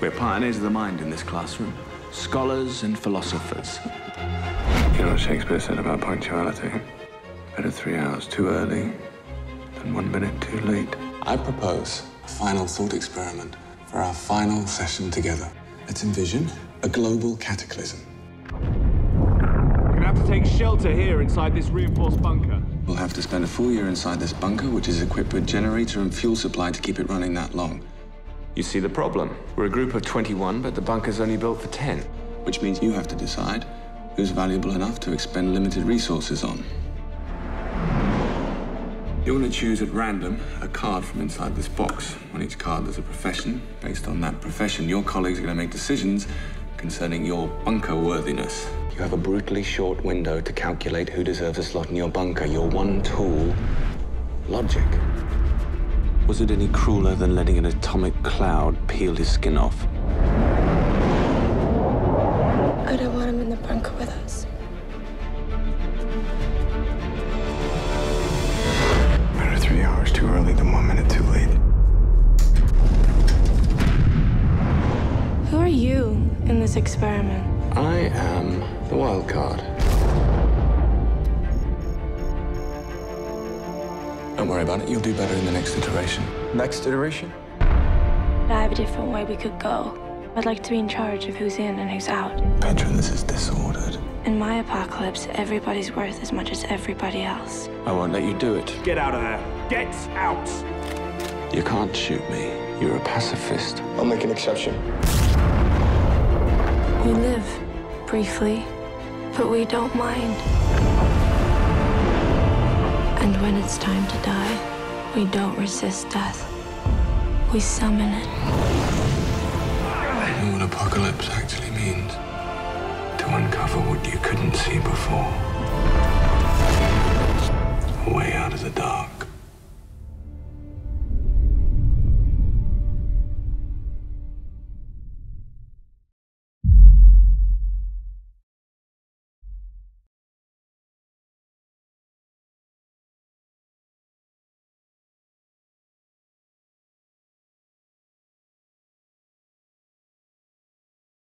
We're pioneers of the mind in this classroom. Scholars and philosophers. You know what Shakespeare said about punctuality? Better three hours too early than one minute too late. I propose a final thought experiment for our final session together. Let's envision a global cataclysm. We're gonna have to take shelter here inside this reinforced bunker. We'll have to spend a full year inside this bunker, which is equipped with generator and fuel supply to keep it running that long. You see the problem. We're a group of 21, but the bunker's only built for 10. Which means you have to decide who's valuable enough to expend limited resources on. You want to choose at random a card from inside this box. On each card, there's a profession. Based on that profession, your colleagues are going to make decisions concerning your bunker worthiness. You have a brutally short window to calculate who deserves a slot in your bunker. Your one tool, logic. Was it any crueler than letting an atomic cloud peel his skin off? I don't want him in the bunker with us. Better three hours too early than one minute too late. Who are you in this experiment? I am the wild card. Don't worry about it. You'll do better in the next iteration. Next iteration? I have a different way we could go. I'd like to be in charge of who's in and who's out. Petra, this is disordered. In my apocalypse, everybody's worth as much as everybody else. I won't let you do it. Get out of there. Get out. You can't shoot me. You're a pacifist. I'll make an exception. We live briefly, but we don't mind. And when it's time to die, we don't resist death. We summon it. You know what apocalypse actually means? To uncover what you couldn't see before. Way out of the dark.